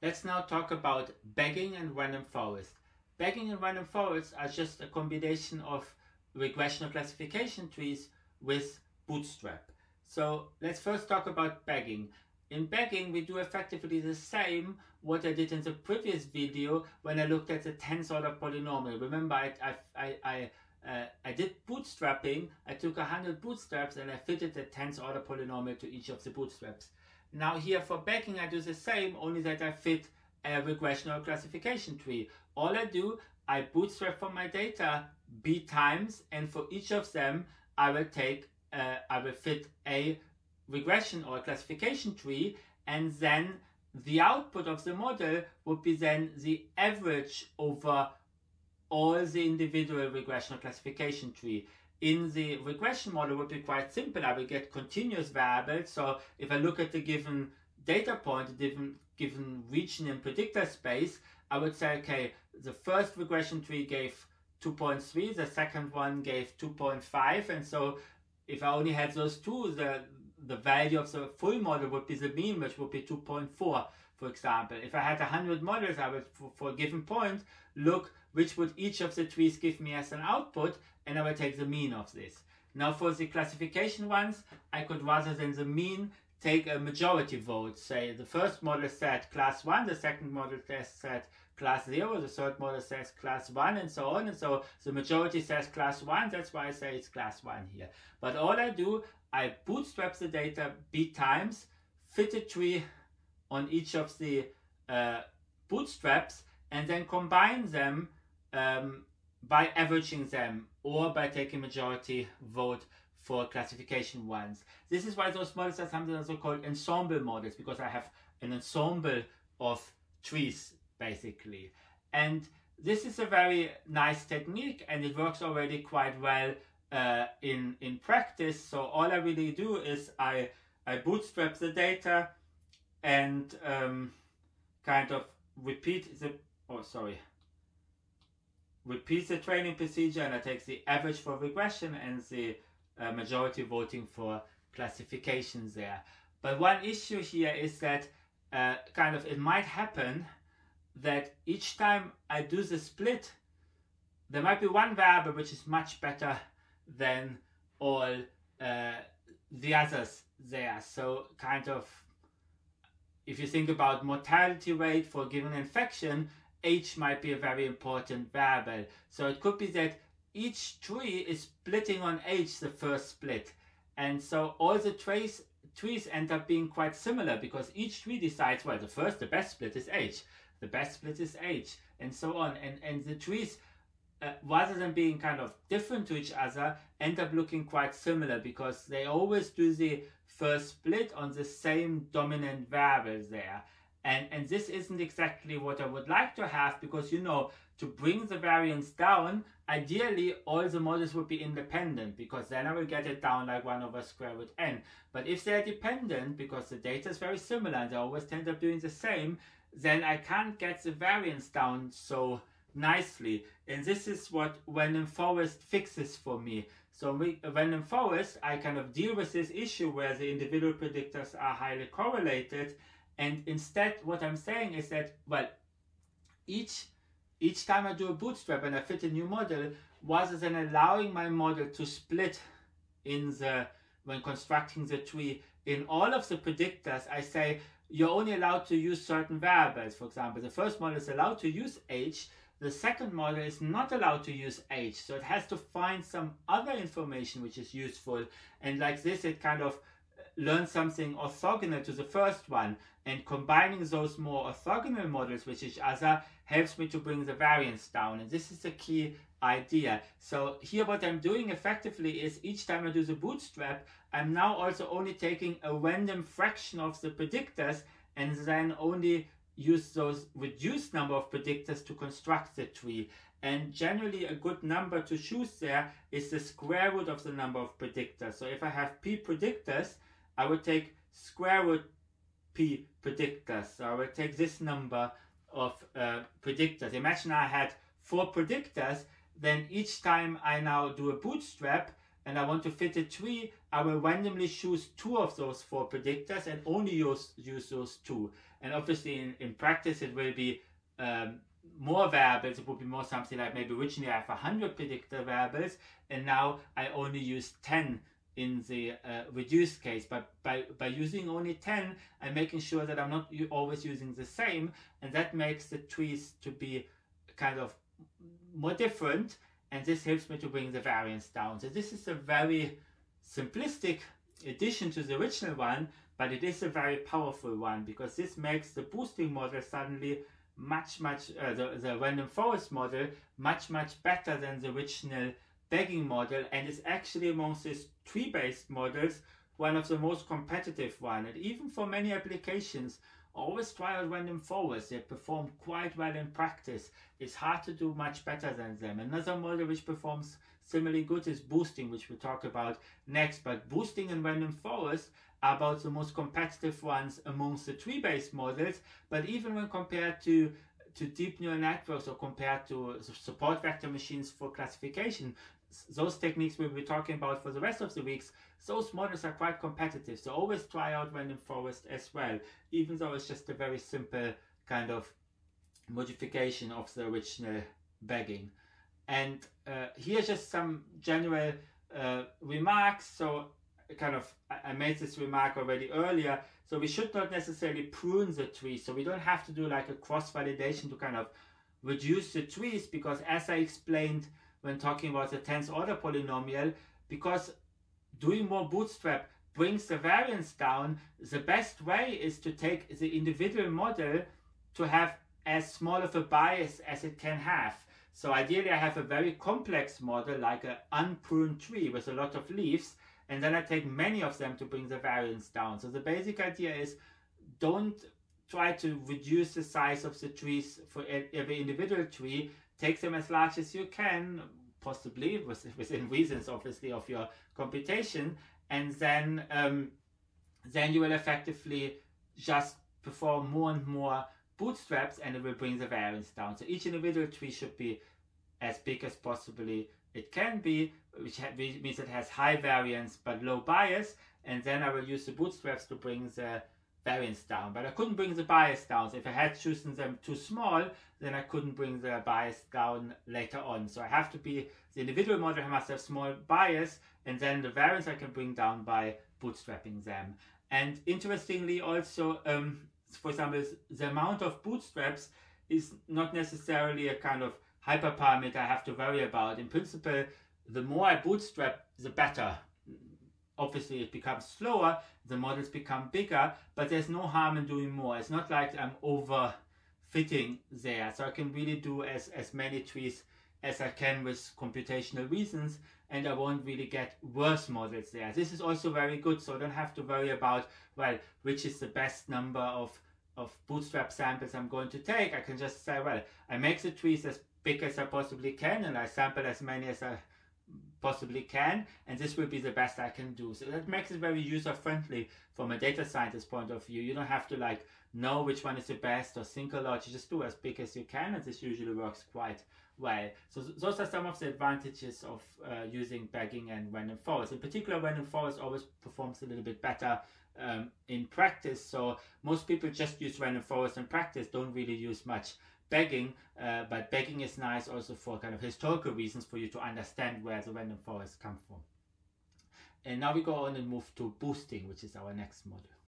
Let's now talk about bagging and random forest. Bagging and random forests are just a combination of regression classification trees with bootstrap. So let's first talk about bagging. In bagging, we do effectively the same what I did in the previous video when I looked at the tens order polynomial. Remember, I, I, I, I uh, I did bootstrapping. I took 100 bootstraps and I fitted the tens order polynomial to each of the bootstraps. Now here for bagging, I do the same, only that I fit a regressional classification tree. All I do, I bootstrap from my data b times, and for each of them, I will take, uh, I will fit a regression or a classification tree, and then the output of the model would be then the average over all the individual regressional classification tree. In the regression model would be quite simple. I will get continuous variables. So if I look at the given data point, given, given region in predictor space, I would say, okay, the first regression tree gave 2.3, the second one gave 2.5. And so if I only had those two, the, the value of the full model would be the mean, which would be 2.4, for example. If I had 100 models, I would, for, for a given point, look which would each of the trees give me as an output, and I would take the mean of this. Now for the classification ones, I could rather than the mean take a majority vote. Say the first model said class 1, the second model said class 0, the third model says class 1, and so on. And so the majority says class 1, that's why I say it's class 1 here. But all I do, I bootstrap the data b times, fit a tree on each of the uh, bootstraps, and then combine them um, by averaging them or by taking majority vote for classification ones. This is why those models are sometimes also called ensemble models because I have an ensemble of trees basically. And this is a very nice technique and it works already quite well uh, in, in practice. So all I really do is I, I bootstrap the data and um, kind of repeat the, oh sorry, repeats the training procedure and I take the average for regression and the uh, majority voting for classifications there. But one issue here is that uh, kind of it might happen that each time I do the split, there might be one variable which is much better than all uh, the others there. So kind of, if you think about mortality rate for a given infection, age might be a very important variable. So it could be that each tree is splitting on age the first split. And so all the trees, trees end up being quite similar because each tree decides, well, the first, the best split is age, the best split is age, and so on. And, and the trees, uh, rather than being kind of different to each other, end up looking quite similar because they always do the first split on the same dominant variables there. And, and this isn't exactly what I would like to have because, you know, to bring the variance down, ideally all the models would be independent because then I will get it down like 1 over square root n. But if they're dependent because the data is very similar and they always tend up doing the same, then I can't get the variance down so nicely. And this is what random forest fixes for me. So random forest, I kind of deal with this issue where the individual predictors are highly correlated and instead, what I'm saying is that, well, each each time I do a bootstrap and I fit a new model, rather than allowing my model to split in the when constructing the tree in all of the predictors, I say you're only allowed to use certain variables. For example, the first model is allowed to use age, the second model is not allowed to use age. So it has to find some other information which is useful. And like this, it kind of uh, learns something orthogonal to the first one and combining those more orthogonal models with each other helps me to bring the variance down. And this is the key idea. So here what I'm doing effectively is each time I do the bootstrap, I'm now also only taking a random fraction of the predictors and then only use those reduced number of predictors to construct the tree. And generally a good number to choose there is the square root of the number of predictors. So if I have p predictors, I would take square root p predictors. So I would take this number of uh, predictors. Imagine I had four predictors, then each time I now do a bootstrap, and I want to fit a tree, I will randomly choose two of those four predictors and only use, use those two. And obviously in, in practice it will be um, more variables, it would be more something like maybe originally I have 100 predictor variables and now I only use 10 in the uh, reduced case. But by, by using only 10, I'm making sure that I'm not always using the same and that makes the trees to be kind of more different and this helps me to bring the variance down. So this is a very simplistic addition to the original one, but it is a very powerful one because this makes the boosting model suddenly much, much, uh, the, the random forest model much, much better than the original bagging model and is actually amongst these tree-based models one of the most competitive one. And even for many applications, always try out random forests. They perform quite well in practice. It's hard to do much better than them. Another model which performs similarly good is boosting, which we'll talk about next. But boosting and random forest are about the most competitive ones amongst the tree-based models. But even when compared to to deep neural networks or compared to support vector machines for classification, those techniques we'll be talking about for the rest of the weeks, those models are quite competitive. So always try out random forest as well, even though it's just a very simple kind of modification of the original bagging. And uh, here's just some general uh, remarks. So kind of, I made this remark already earlier. So we should not necessarily prune the tree. So we don't have to do like a cross validation to kind of reduce the trees because as I explained when talking about the 10th order polynomial, because doing more bootstrap brings the variance down, the best way is to take the individual model to have as small of a bias as it can have. So ideally I have a very complex model like an unpruned tree with a lot of leaves and then I take many of them to bring the variance down. So the basic idea is don't try to reduce the size of the trees for every individual tree. Take them as large as you can, possibly within reasons, obviously, of your computation, and then um, then you will effectively just perform more and more bootstraps, and it will bring the variance down. So each individual tree should be as big as possibly it can be, which means it has high variance but low bias, and then I will use the bootstraps to bring the variance down. But I couldn't bring the bias down. So if I had chosen them too small, then I couldn't bring the bias down later on. So I have to be, the individual model must have small bias, and then the variance I can bring down by bootstrapping them. And interestingly also, um, for example, the amount of bootstraps is not necessarily a kind of hyperparameter I have to worry about. In principle, the more I bootstrap, the better. Obviously, it becomes slower, the models become bigger, but there's no harm in doing more. It's not like I'm over fitting there. So I can really do as, as many trees as I can with computational reasons and I won't really get worse models there. This is also very good, so I don't have to worry about, well, which is the best number of, of bootstrap samples I'm going to take. I can just say, well, I make the trees as big as I possibly can and I sample as many as I possibly can and this will be the best I can do. So that makes it very user friendly from a data scientist point of view. You don't have to like know which one is the best or think a lot. You just do as big as you can and this usually works quite well. So those are some of the advantages of uh, using bagging and random forest. In particular, random forest always performs a little bit better um, in practice. So most people just use random forest in practice, don't really use much bagging, uh, but bagging is nice also for kind of historical reasons for you to understand where the random forests come from. And now we go on and move to boosting, which is our next model.